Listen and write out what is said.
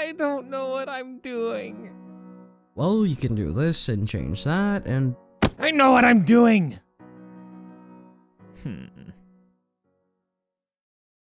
I don't know what I'm doing. Well, you can do this and change that and... I know what I'm doing! Hmm.